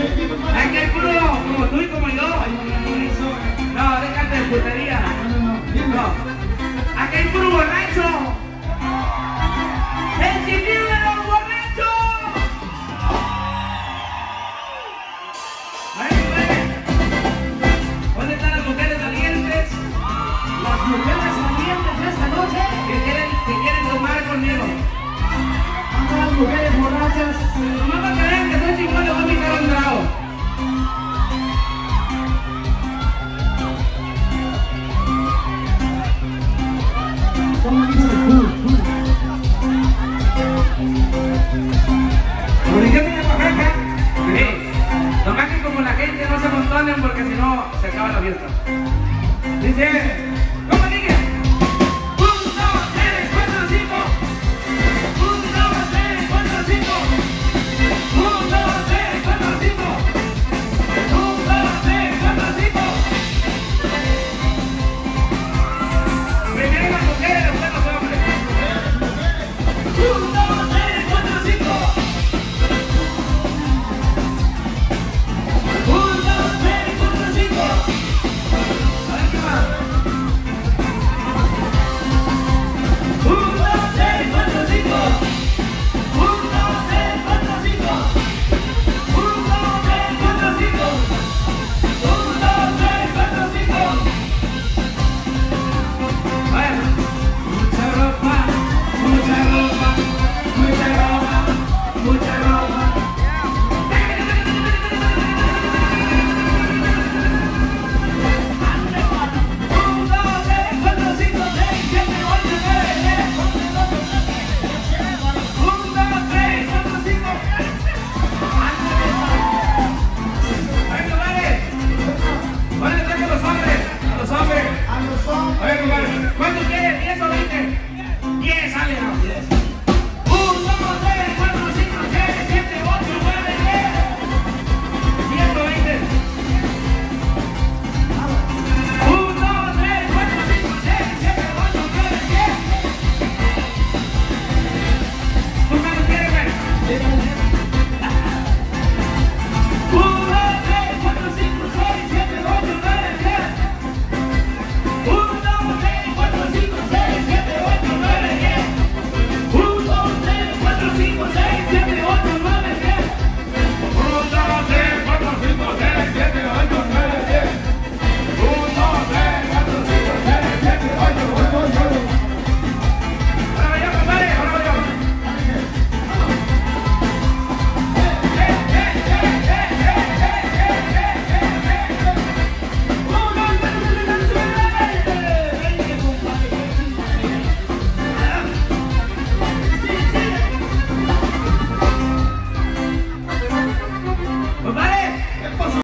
Aquí hay puro como tú y como yo. No, déjate de putería. No. Aquí hay puro borracho. El chiquillo de los borrachos. ¿Dónde están las mujeres valientes? Las mujeres valientes de esta noche, Que quieren, que quieren tomar conmigo. las mujeres borrachas, Porque si no se acaba la fiesta. Dice.